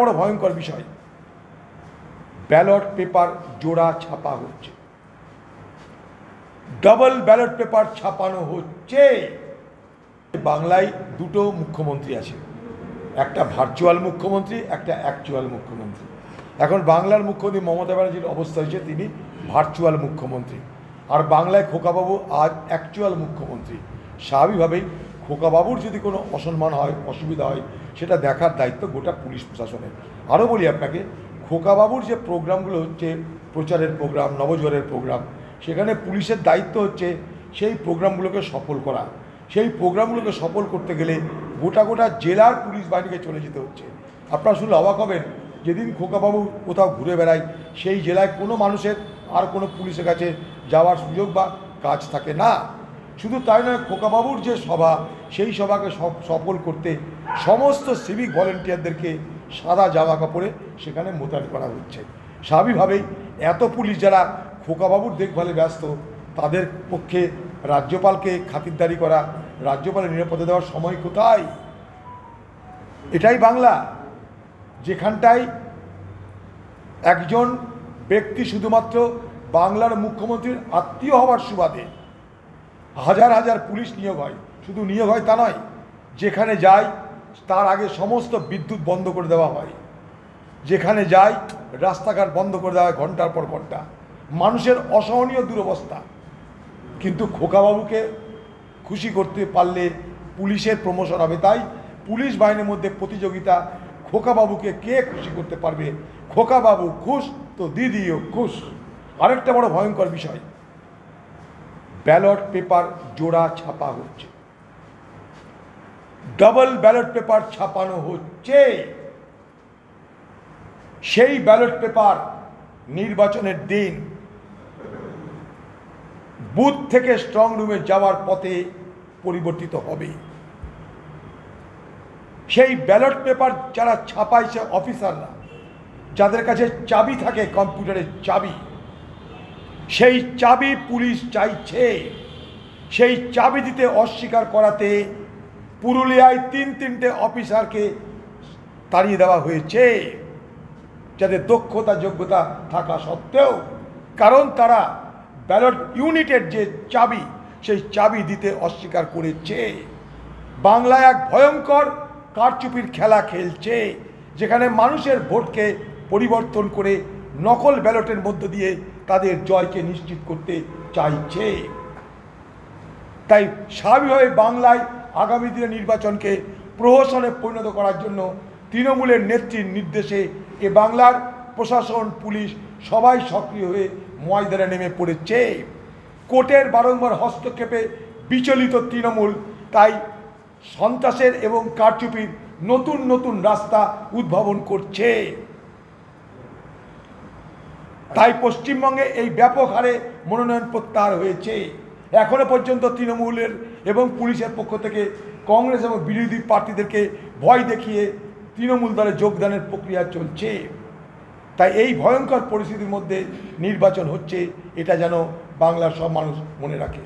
বড় ভয়ঙ্কর বিষয়। ব্যালট পেপার জোড়া ছাপা হচ্ছে। ডাবল ব্যালট পেপার ছাপানো হচ্ছে। বাংলায় দুটো মুখ্যমন্ত্রী আছে। একটা ভার্চুয়াল মুখ্যমন্ত্রী, একটা অ্যাকচুয়াল মুখ্যমন্ত্রী। এখন বাংলার মুখ্যমন্ত্রী মমতা ব্যানার্জির অবস্থা হয়েছে, তিনি ভার্চুয়াল মুখ্যমন্ত্রী। আর বাংলায় খোকাবাবু আজ অ্যাকচুয়াল মুখ্যমন্ত্রী। স্বাভাবিকভাবেই খোকাবাবুর যদি কোনো অসম্মান হয়, অসুবিধা হয়, সেটা দেখার দায়িত্ব গোটা পুলিশ প্রশাসনের। আরও বলি আপনাকে, খোকাবাবুর যে প্রোগ্রামগুলো হচ্ছে, প্রচারের প্রোগ্রাম নবজোয়ারের প্রোগ্রাম, সেখানে পুলিশের দায়িত্ব হচ্ছে সেই প্রোগ্রামগুলোকে সফল করা। সেই প্রোগ্রামগুলোকে সফল করতে গেলে গোটা গোটা জেলার পুলিশ বাহিনীকে চলে যেতে হচ্ছে। আপনারা শুনলে অবাক হবেন, যেদিন খোকাবাবু কোথাও ঘুরে বেড়ায়, সেই জেলায় কোনো মানুষের আর কোনো পুলিশের কাছে যাওয়ার সুযোগ বা কাজ থাকে না। শুধু তাই নয়, খোকাবাবুর যে সভা, সেই সভাকে সফ- সফল করতে সমস্ত সিভিক ভলেন্টিয়ারদেরকে সাদা জামা কাপড়ে সেখানে মোতায়েন করা হচ্ছে। স্বাভাবিকভাবেই এত পুলিশ যারা খোকাবাবুর দেখভালে ব্যস্ত, তাদের পক্ষে রাজ্যপালকে খাতিরদারি করা, রাজ্যপালের নিরাপত্তা দেওয়ার সময় কোথায়? এটাই বাংলা। যেখানটায় একজন ব্যক্তি শুধুমাত্র বাংলার মুখ্যমন্ত্রীর আত্মীয় হওয়ার সুবাদে হাজার হাজার পুলিশ নিয়োগ হয়। শুধু নিয়োগ হয় তা নয়, যেখানে যায় তার আগে সমস্ত বিদ্যুৎ বন্ধ করে দেওয়া হয়। যেখানে যায় রাস্তাঘাট বন্ধ করে দেওয়া হয় ঘণ্টার পর ঘণ্টা। মানুষের অসহনীয় দুরবস্থা। কিন্তু খোকাবাবুকে খুশি করতে পারলে পুলিশের প্রমোশন হবে। তাই পুলিশ বাহিনীর মধ্যে প্রতিযোগিতা খোকাবাবুকে কে খুশি করতে পারবে? খোকাবাবু খুশ তো দিদিও খুশ। আরেকটা বড় ভয়ঙ্কর বিষয় ব্যালট পেপার জোড়া ছাপা হচ্ছে। ডবল ব্যালট পেপার ছাপানো হচ্ছে। সেই ব্যালট পেপার নির্বাচনের দিন বুথ থেকে স্ট্রং রুমে যাওয়ার পথে পরিবর্তিত হবে। সেই ব্যালট পেপার যারা ছাপাইছে অফিসাররা, যাদের কাছে চাবি থাকে কম্পিউটারের চাবি সেই চাবি পুলিশ চাইছে। সেই চাবি দিতে অস্বীকার করাতে পুরুলিয়ায় তিন তিনটে অফিসারকে তাড়িয়ে দেওয়া হয়েছে যাদের দক্ষতা, যোগ্যতা থাকা সত্ত্বেও, কারণ তারা ব্যালট ইউনিটের যে চাবি, সেই চাবি দিতে অস্বীকার করেছে। বাংলায় এক ভয়ঙ্কর কারচুপির খেলা খেলছে, যেখানে মানুষের ভোটকে পরিবর্তন করে নকল ব্যালটের মধ্য দিয়ে তাদের জয়কে নিশ্চিত করতে চাইছে। তাই স্বাভাবিকভাবে বাংলায় আগামী দিনে নির্বাচনকে প্রহসনে পরিণত করার জন্য তৃণমূলের নেত্রীর নির্দেশে এ বাংলার প্রশাসন, পুলিশ সবাই সক্রিয় হয়ে ময়দানে নেমে পড়েছে। কোর্টের বারংবার হস্তক্ষেপে বিচলিত তৃণমূল, তাই সন্ত্রাসের এবং কারচুপির নতুন নতুন রাস্তা উদ্ভাবন করছে। তাই পশ্চিমবঙ্গে এই ব্যাপক হারে মনোনয়ন প্রত্যাহার হয়েছে। এখনও পর্যন্ত তৃণমূলের এবং পুলিশের পক্ষ থেকে কংগ্রেস এবং বিরোধী প্রার্থীদেরকে ভয় দেখিয়ে তৃণমূল দলে যোগদানের প্রক্রিয়া চলছে। তাই এই ভয়ঙ্কর পরিস্থিতির মধ্যে নির্বাচন হচ্ছে, এটা যেন বাংলার সব মানুষ মনে রাখে।